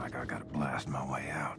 Like I gotta blast my way out.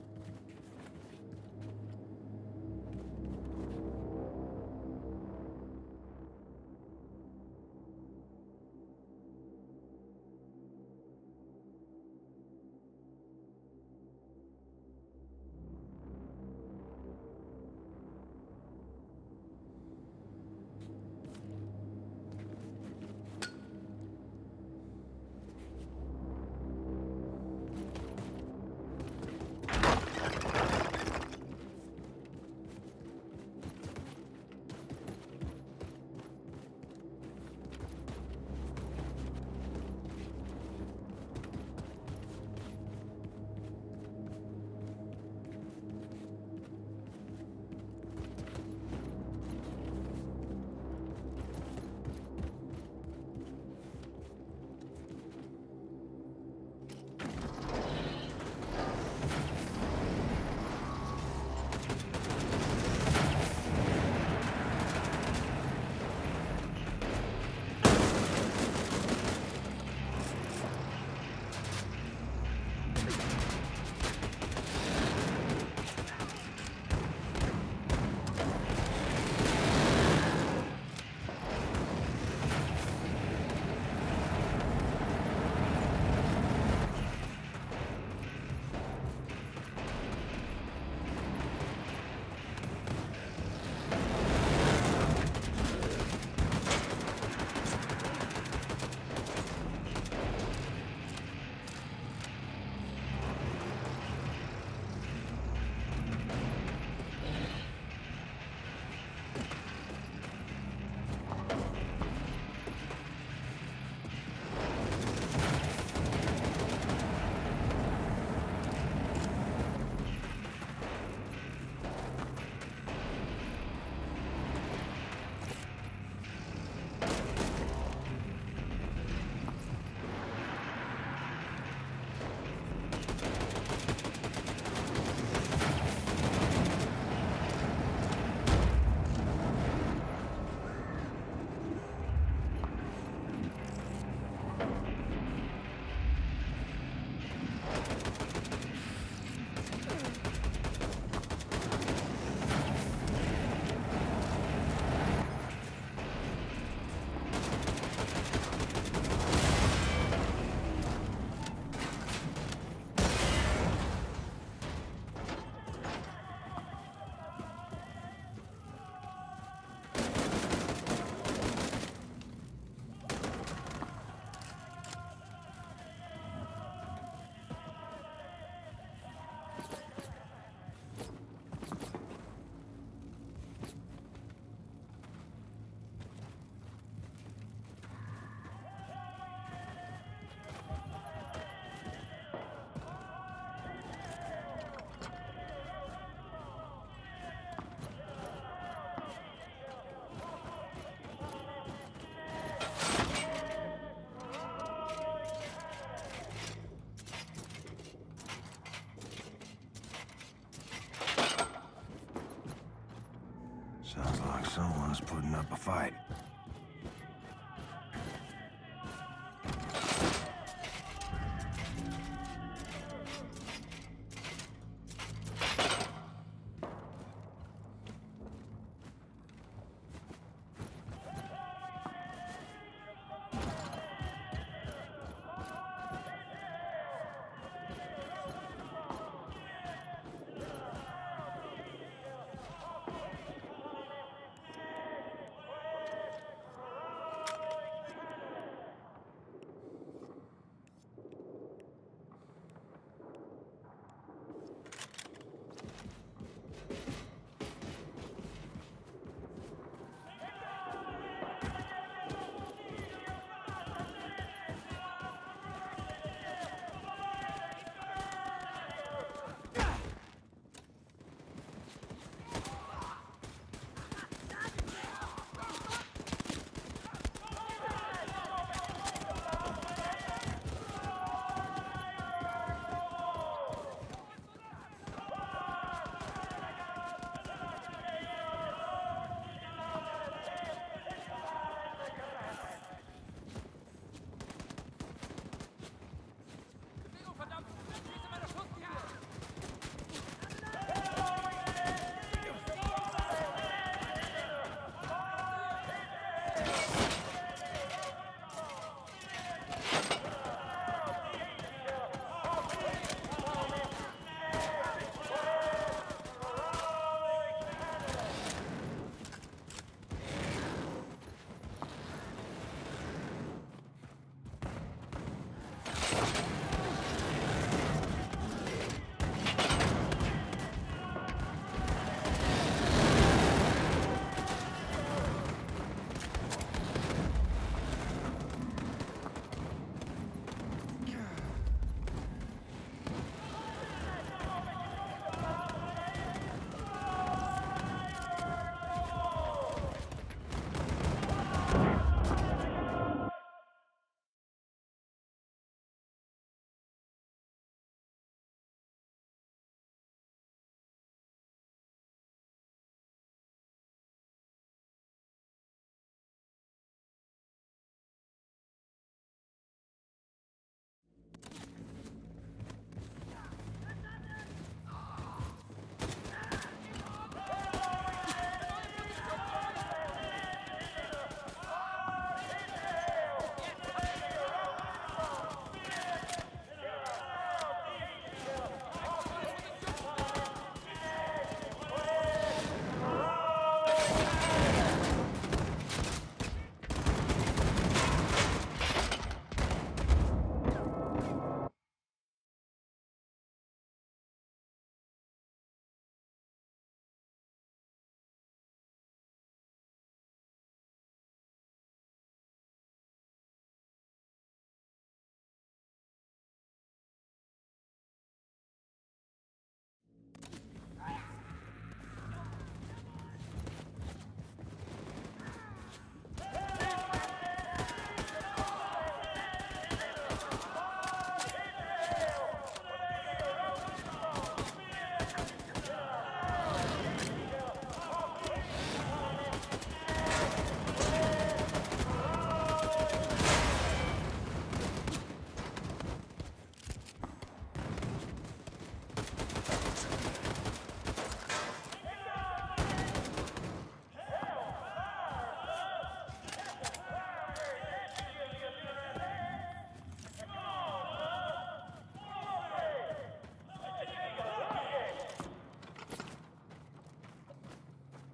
Sounds like someone's putting up a fight.